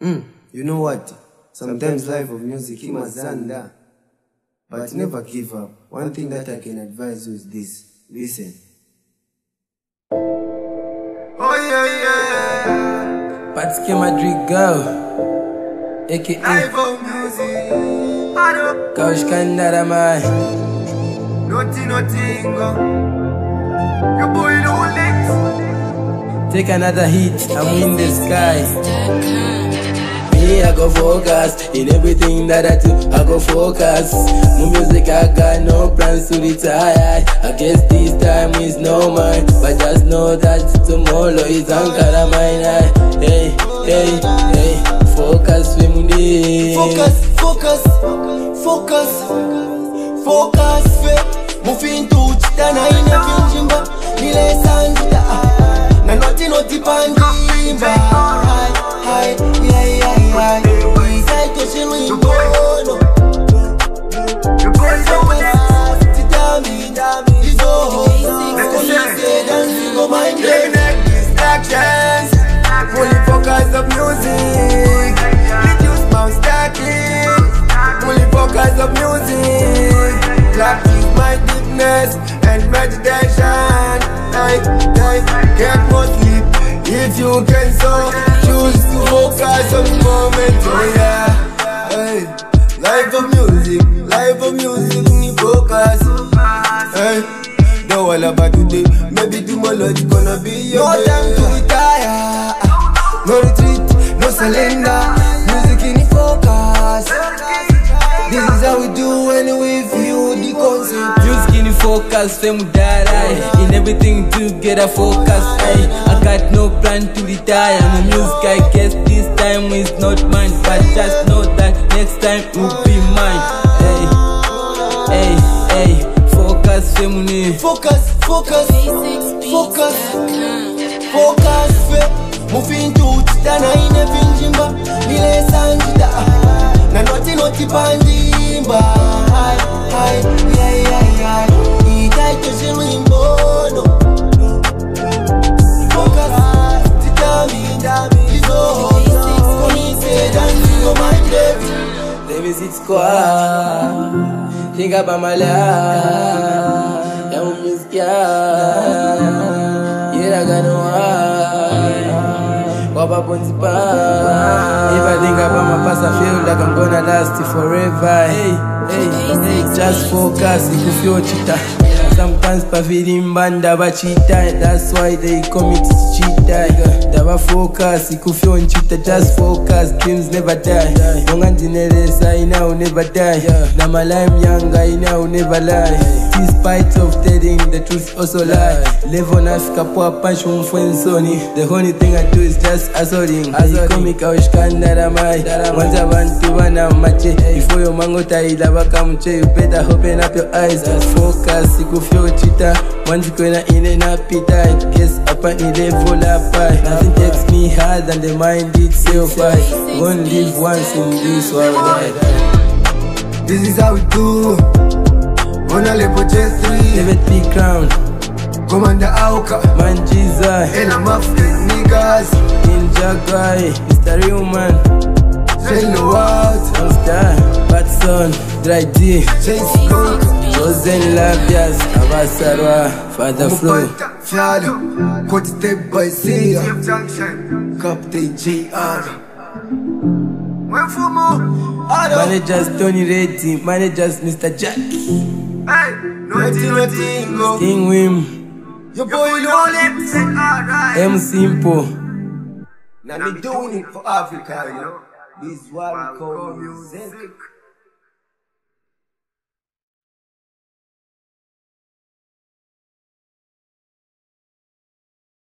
Mm, you know what? Sometimes life of music imazanda. But never give up. One thing that I can advise you is this. Listen. Oh yeah, yeah. Pat Kae Madrigal aka Life of music. I know. Kaushkandara man Nothing, nothing. Your boy don't let. Take another hit, I'm in the sky Me, I go focus in everything that I do. I go focus. My music, I got no plans to retire. I guess this time is no mine, but just know that tomorrow is Ankara mine. Hey, hey, hey, focus, Wimundi. Focus, focus, focus, focus, fe. Mufintu uchitana ine vinjimba. Nile sanjita. Na noti noti panjimba. Meditation. Hey, hey, get more sleep if you can. So choose to focus on the moment. Oh yeah. Hey, life of music, life of music, me focus. Hey, don't worry about today. Maybe tomorrow it's gonna be your No time to retire. No retreat, no surrender. Music in focus. This is how we do when we feel the concept. Focus, fame die In everything together focus ay. I got no plan to retire My music I guess this time is not mine But just know that next time will be mine Hey, hey, hey Focus, fame Focus, focus, focus, focus. Fe, mufintu uchitana ine vinjimba. Nile sanjita. Na noti noti panjimba. Hai, hai, hai, hai, sit squad Think about my life Young music yeah Yeah, I got no eye Wapa ponzi pa If I think about my past I feel like I'm gonna last forever. Hey, hey, hey Just focus, ikufyo chita Sometimes pavirimba ndabachita That's why they commit to cheat Ndaba focus, ikufyo nchita Just focus, dreams never die. Yonga ndineresa, ina will never die. Na malime yanga, ina will never lie. Despite of telling the truth also lie. Level nafika poa punch umfwensoni The only thing I do is just hustling Ikomika ushikandara mai Mwanza abantu bana mache. Before your mango taila baka mche You better open up your eyes. Focus ikufyo chita Mwanzi kwena ine na pita Guess hapa ni level hapa Nothing takes me hard than the mind itself I won't live once in this world This is how we do. On a level J3. David P. Crown Commander Auka. Man Jesus And I'm African niggas. In Jaguar Mr. Real Man Say no what. Monster Batson Dry D Chase Cook. Chosen Labias Abasarwa Father Flow Fialo. Quote step by Sia. Captain JR. When for more. Managers Tony Reddy Managers Mr. Jack Hey, nothing, nothing, no. King Wim Your boy You know know alright. M Simple Now me doing it for Africa, you know. This is what we call music. music.